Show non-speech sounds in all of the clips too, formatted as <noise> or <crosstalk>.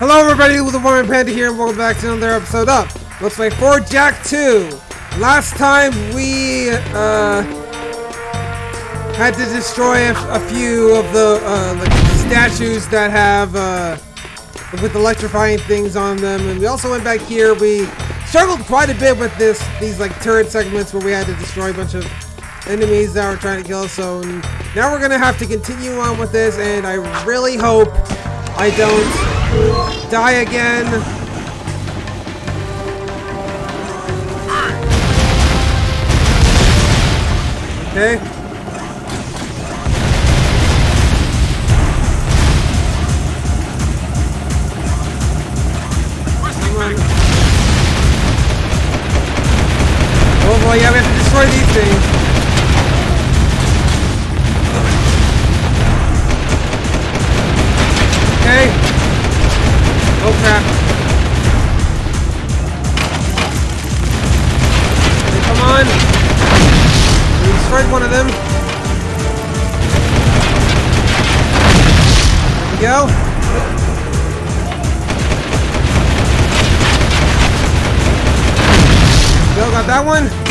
Hello everybody, the One Red Panda here and welcome back to another episode of Let's Play 4 Jak 2. Last time we uh, had to destroy a, a few of the uh, like statues that have uh, with electrifying things on them and we also went back here, we struggled quite a bit with this these like turret segments where we had to destroy a bunch of enemies that were trying to kill us so now we're gonna have to continue on with this and I really hope I don't Die again. Okay. Oh boy, yeah, we have to destroy these things. Go. Go, got that one.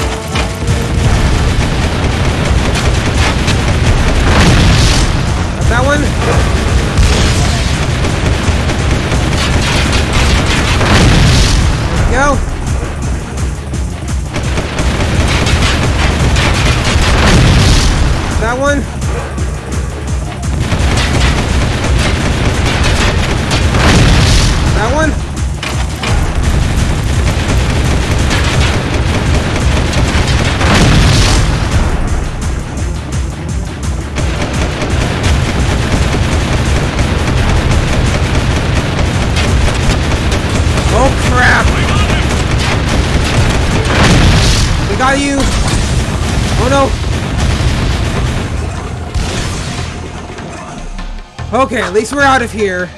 Okay, at least we're out of here.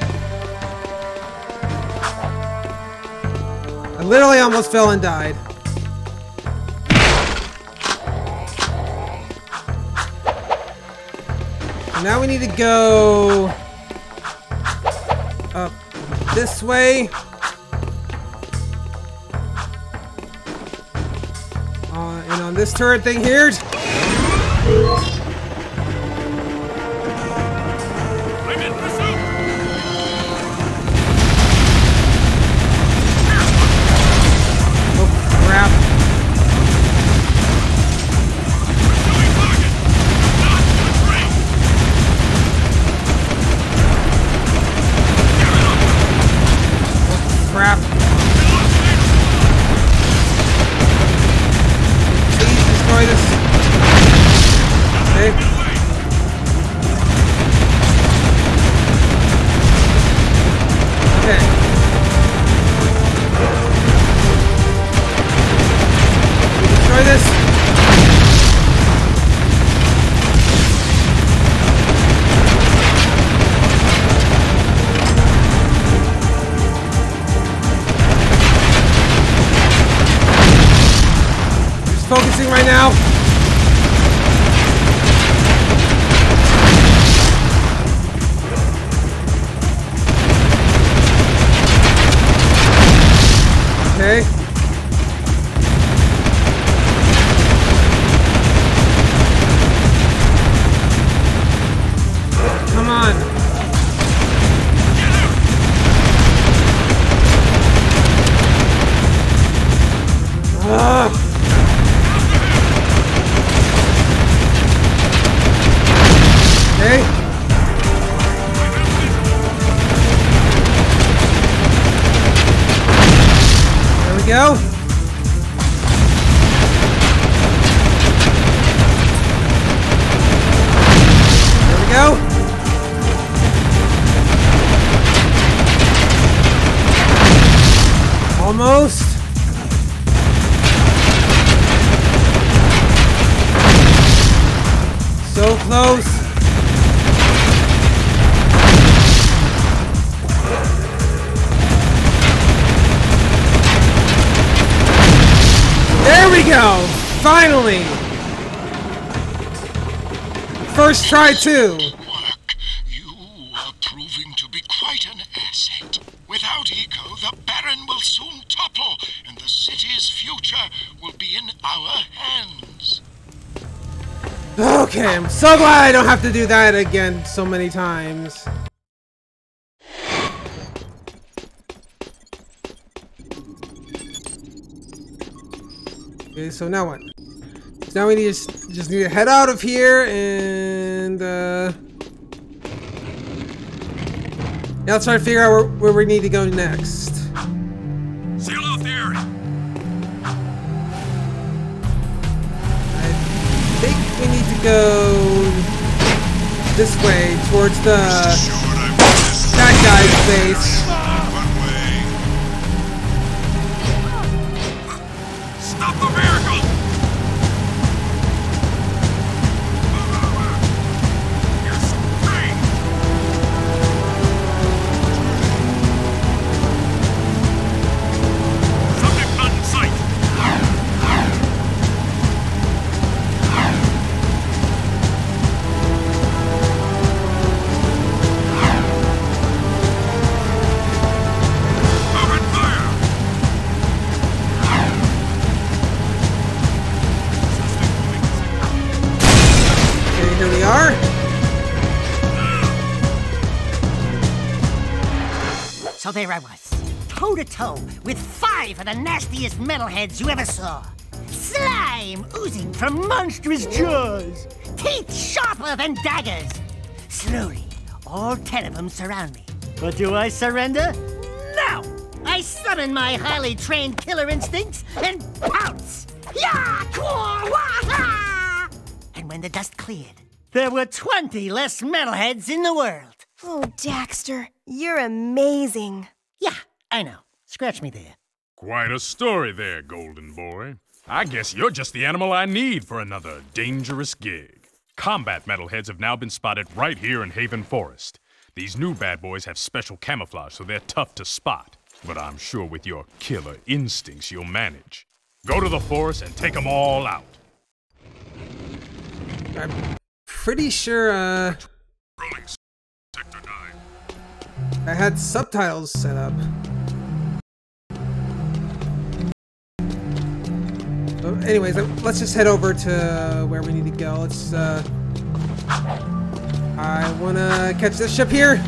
I literally almost fell and died. Now we need to go up this way. Uh, and on this turret thing here. Okay. Finally! First try too! You are proving to be quite an asset. Without Eco, the Baron will soon topple, and the city's future will be in our hands. Okay, I'm so glad I don't have to do that again so many times. Okay, so now what? So now we need to just, just need to head out of here and uh yeah, let's try to figure out where, where we need to go next. Seal off the area. I think we need to go this way towards the Sure, I witnessed that guy's base. There I was, toe to toe with five of the nastiest metalheads you ever saw. Slime oozing from monstrous jaws, teeth sharper than daggers. Slowly, all ten of them surround me. But do I surrender? No! I summon my highly trained killer instincts and pounce! Ya! Kwa! Wah! And when the dust cleared, there were 20 less metalheads in the world. Oh, Daxter, you're amazing. Yeah, I know. Scratch me there. Quite a story there, Golden Boy. I guess you're just the animal I need for another dangerous gig. Combat metalheads have now been spotted right here in Haven Forest. These new bad boys have special camouflage, so they're tough to spot. But I'm sure with your killer instincts, you'll manage. Go to the forest and take them all out. I'm pretty sure uh, Rolling Sector 9. I had subtitles set up. So anyways, uh, let's just head over to where we need to go. Let's, uh... I wanna catch this ship here.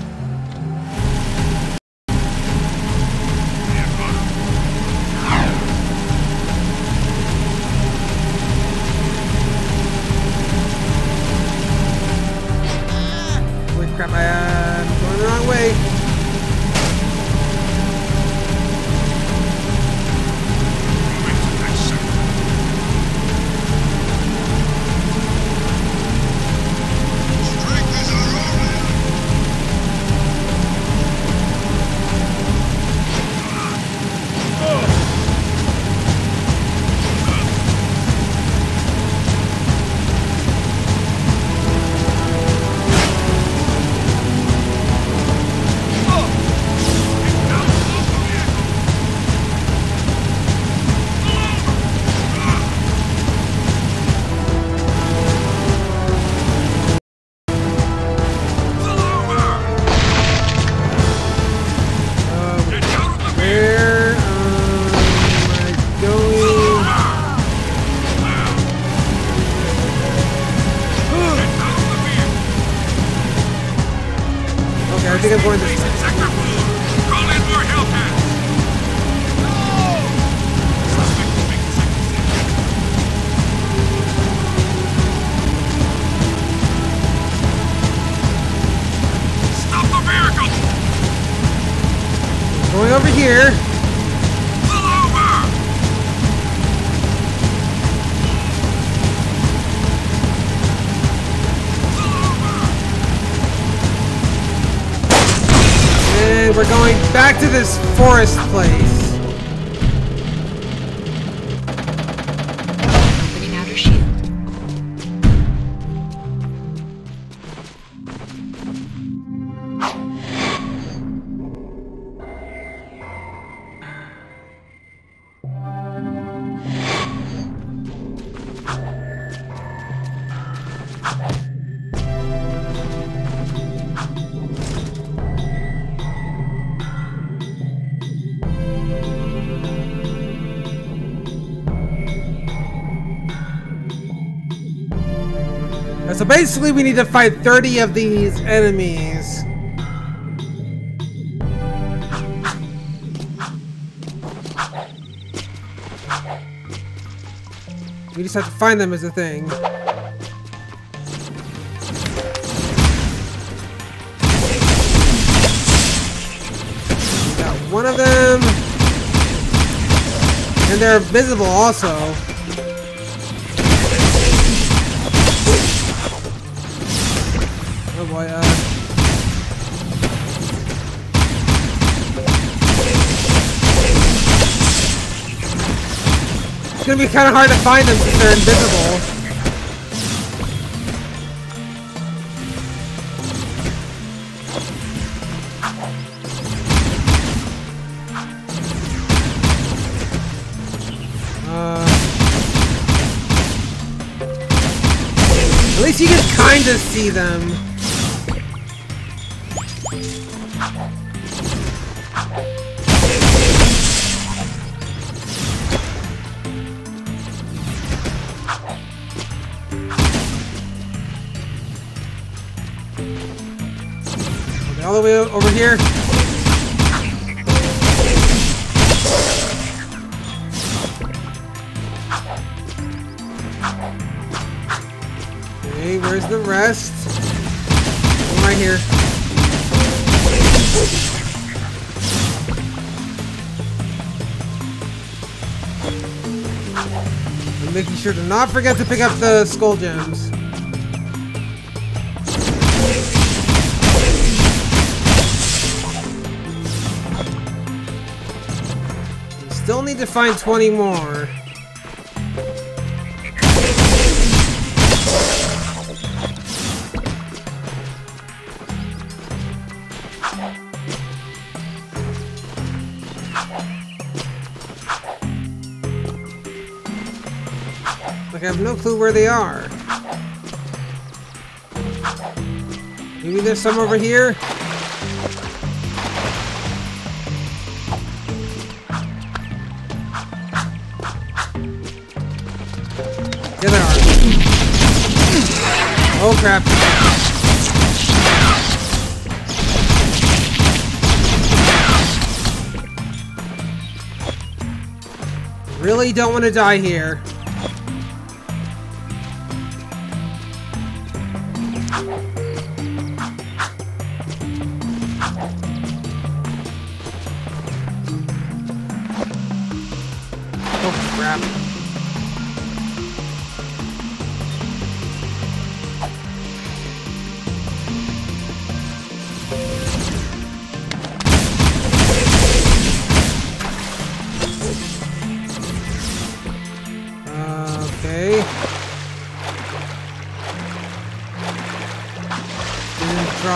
We're going back to this forest place. Basically we need to fight 30 of these enemies. We just have to find them as a thing. Got one of them. And they're visible also. It's gonna be kind of hard to find them since they're invisible. Uh, at least you can kind of see them. All the way over here. Okay, where's the rest? I'm right here. I'm making sure to not forget to pick up the skull gems. To find 20 more. Like I have no clue where they are. Maybe there's some over here? Here Really don't want to die here.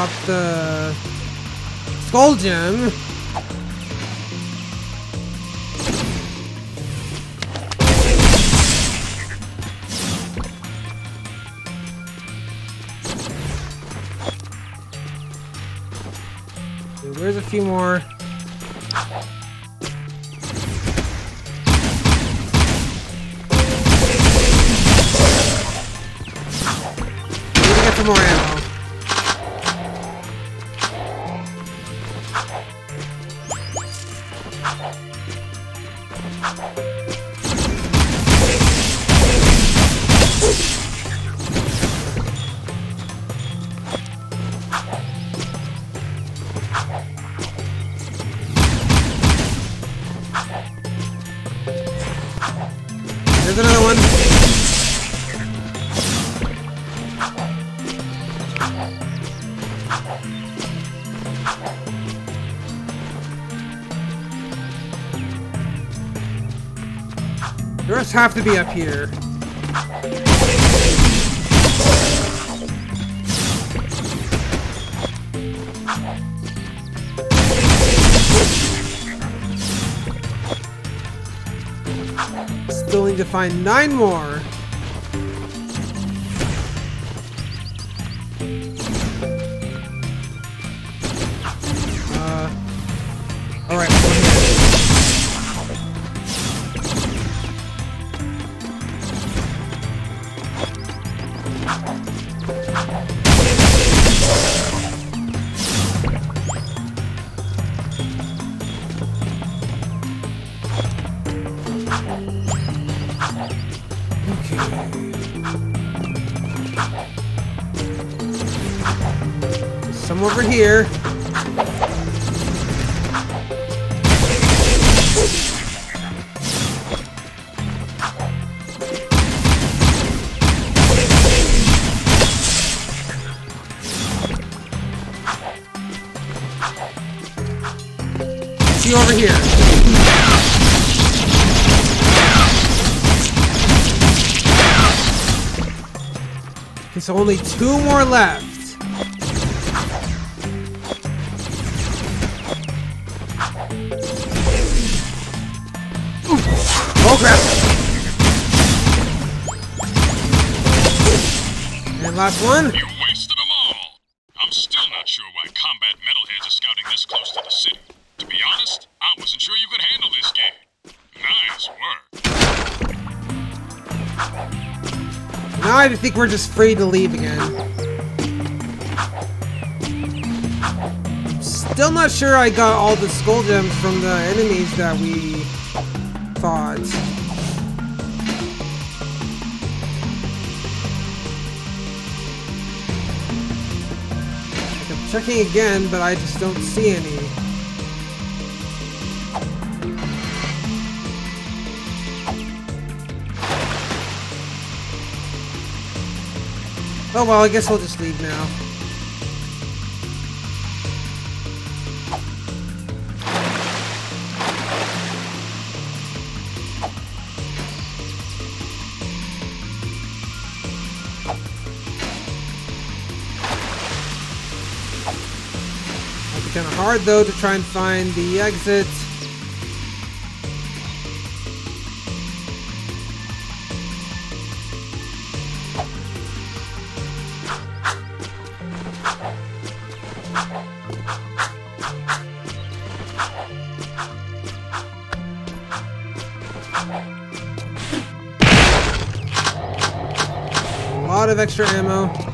Didn't the skull gem. Okay, Where's a few more? Have to be up here. Still need to find nine more. Here. See you over here. So only two more left. And last one. You wasted them all. I'm still not sure why combat metalheads are scouting this close to the city. To be honest, I wasn't sure you could handle this game. Nice work. Now I think we're just free to leave again. Still not sure I got all the skull gems from the enemies that we fought. Checking again, but I just don't see any. Oh well, I guess we'll just leave now. Kind of hard though to try and find the exit. A lot of extra ammo.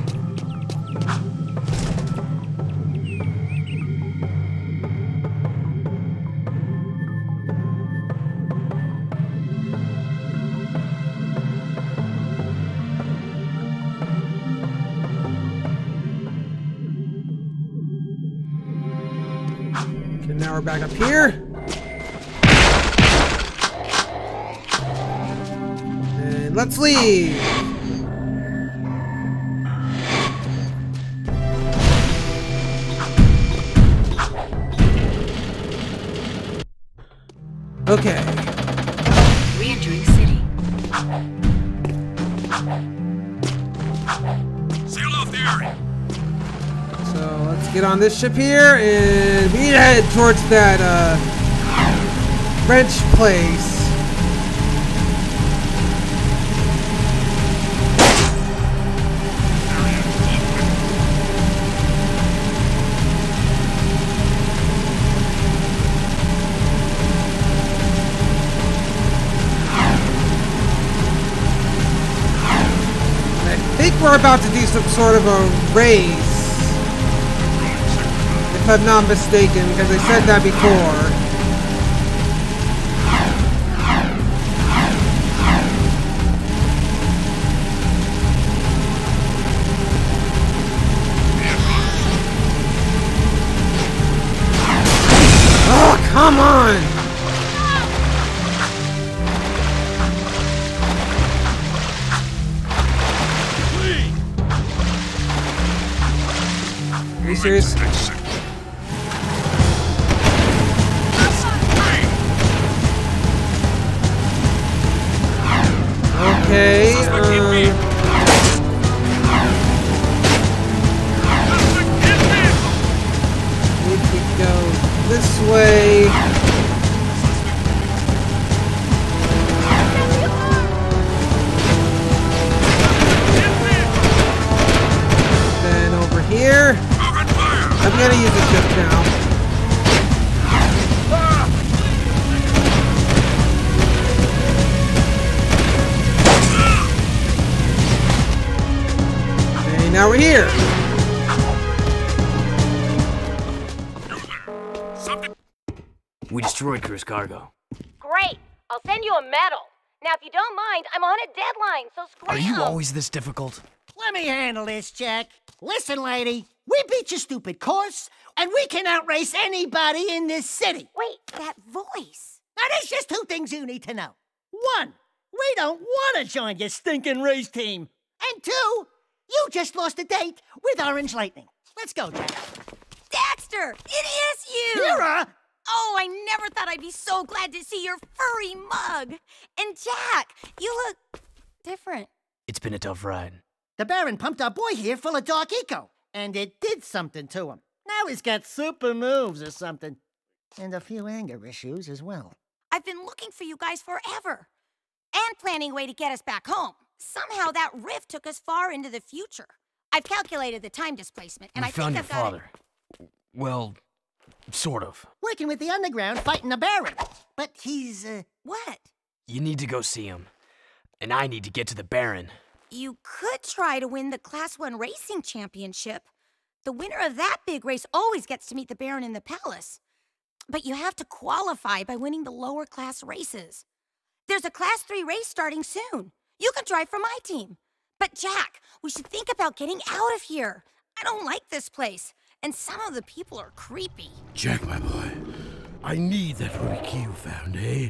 Here. And let's leave. Okay. On this ship here and we need to head towards that uh, French place. I think we're about to do some sort of a race. If I'm not mistaken, because I said that before. Oh, come on! Are you serious? Gonna use the ship now. Okay, now we're here. We destroyed Krew's cargo. Great. I'll send you a medal. Now, if you don't mind, I'm on a deadline, so Are you always this difficult? Let me handle this, Jak. Listen, lady. We beat your stupid course, and we can outrace anybody in this city. Wait, that voice. Now, there's just two things you need to know. One, we don't want to join your stinking race team. And two, you just lost a date with Orange Lightning. Let's go, Jak. Daxter, it is you! Keira! Oh, I never thought I'd be so glad to see your furry mug. And Jak, you look different. It's been a tough ride. The Baron pumped our boy here full of Dark Eco, and it did something to him. Now he's got super moves or something. And a few anger issues as well. I've been looking for you guys forever. And planning a way to get us back home. Somehow that rift took us far into the future. I've calculated the time displacement, and we I found think your I've got father. Well, sort of. Working with the Underground fighting the Baron. But he's, uh, What? You need to go see him. And I need to get to the Baron. You could try to win the Class 1 Racing Championship. The winner of that big race always gets to meet the Baron in the palace. But you have to qualify by winning the lower class races. There's a Class 3 race starting soon. You can drive for my team. But Jak, we should think about getting out of here. I don't like this place, and some of the people are creepy. Jak, my boy, I need that rubber key you found, eh?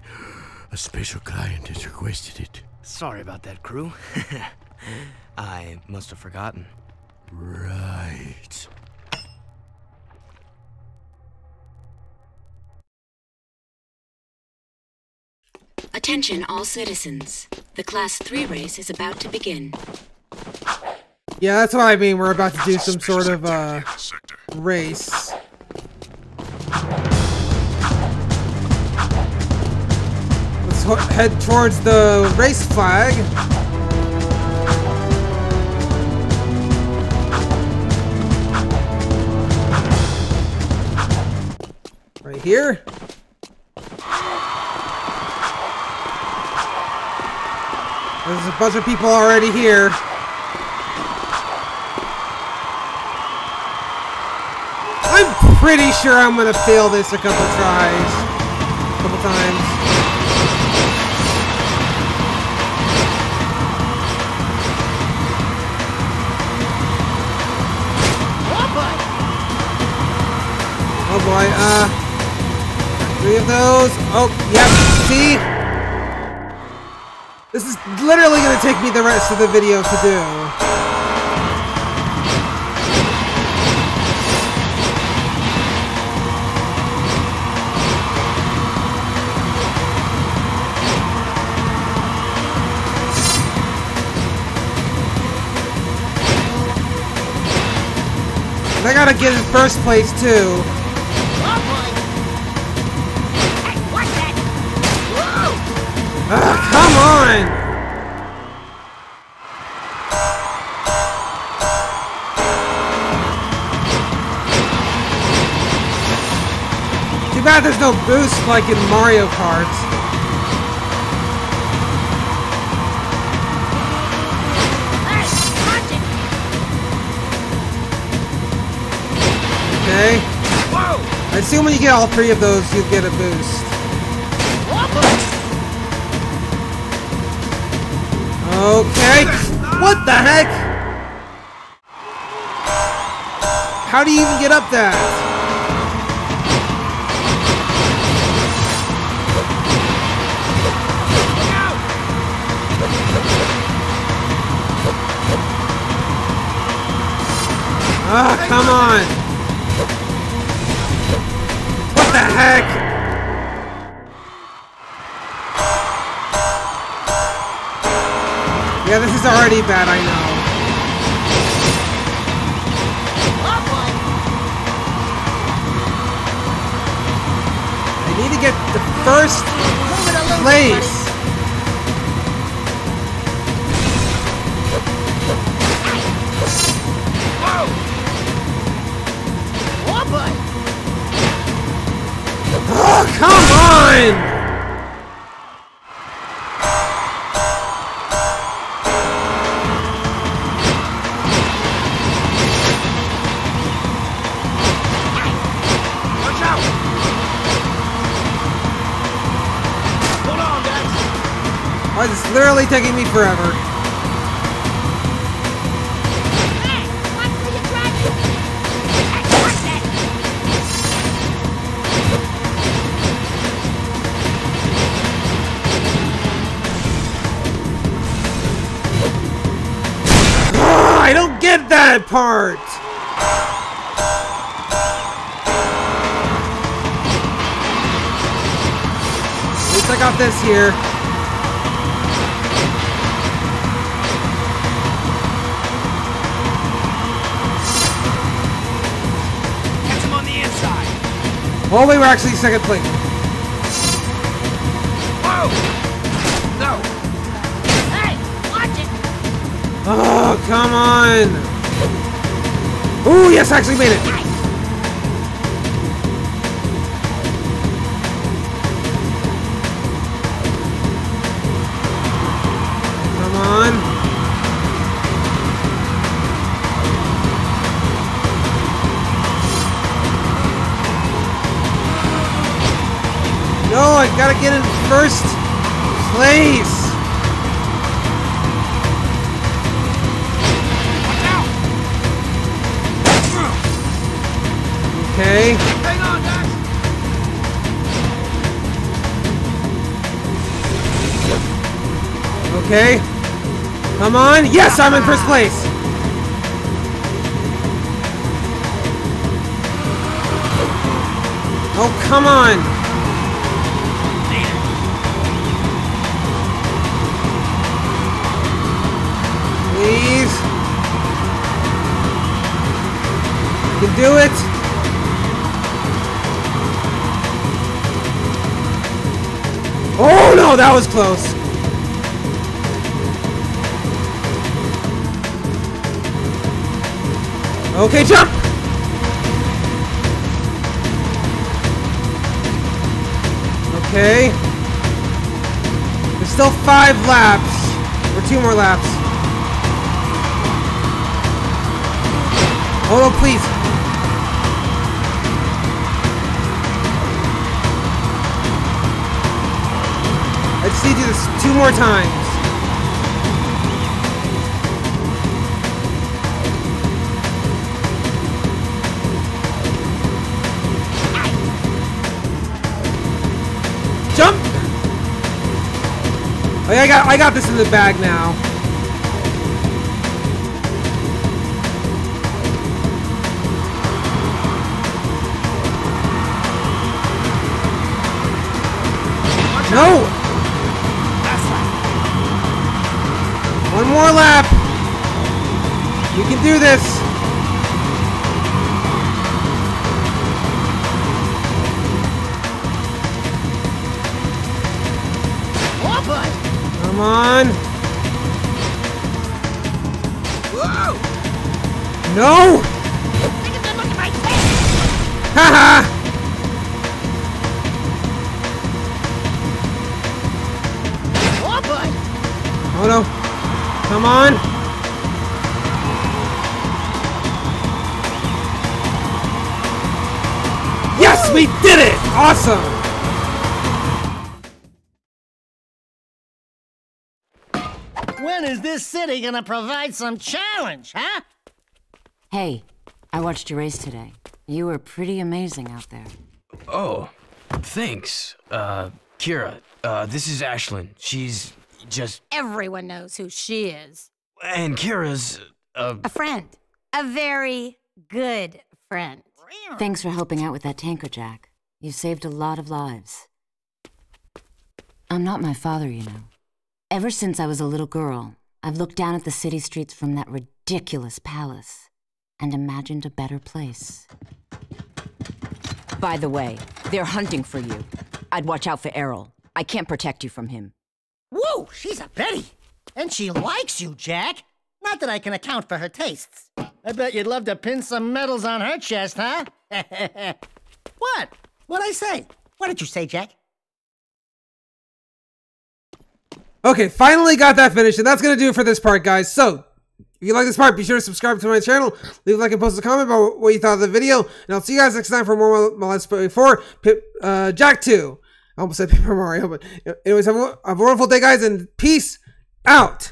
A special client has requested it. Sorry about that, Krew. <laughs> I must have forgotten. Right. Attention all citizens. The Class 3 race is about to begin. Yeah, that's what I mean. We're about to do some sort of uh race. Let's head towards the race flag. Here. There's a bunch of people already here. I'm pretty sure I'm gonna fail this a couple tries. Oh, yep. See? This is literally gonna take me the rest of the video to do. I gotta get in first place too. Come on! Too bad there's no boost like in Mario Kart. Hey, watch it! Okay. I assume when you get all three of those, you get a boost. Okay. What the heck? How do you even get up that? Ah, come on. What the heck? Yeah, this is already bad, I know. I need to get the first Move it along, place. forever. Ah, I don't get that part! At least I got this here. Oh, we were actually second place. Whoa! No. Hey, watch it! Oh, come on! Ooh, yes, I actually made it! Gotta get in first place! Okay. Hang on. Okay. Come on. Yes, I'm in first place. Oh, come on. Can do it. Oh no, that was close. Okay, jump! Okay. There's still five laps. Or two more laps. Oh no, please. Just need to do this two more times. Jump! Oh, I got I got this in the bag now. More lap. You can do this. Come on. Whoa! No! Take a good look at my face! Haha! Awesome! When is this city gonna provide some challenge, huh? Hey, I watched your race today. You were pretty amazing out there. Oh, thanks. Uh, Keira, uh, this is Ashelin. She's just. Everyone knows who she is. And Keira's. Uh, A friend. A very good friend. Thanks for helping out with that tanker, Jak. You saved a lot of lives. I'm not my father, you know. Ever since I was a little girl, I've looked down at the city streets from that ridiculous palace and imagined a better place. By the way, they're hunting for you. I'd watch out for Errol. I can't protect you from him. Whoa, she's a Betty. And she likes you, Jak. Not that I can account for her tastes. I bet you'd love to pin some medals on her chest, huh? <laughs> what? What'd I say? What did you say, Jak? Okay, finally got that finished, and that's gonna do it for this part, guys. So, if you like this part, be sure to subscribe to my channel, leave a like and post a comment about what you thought of the video, and I'll see you guys next time for more my Let's Play 4, Pip, uh, Jak 2. I almost said <laughs> Paper Mario, but anyways, have a, have a wonderful day, guys, and peace out!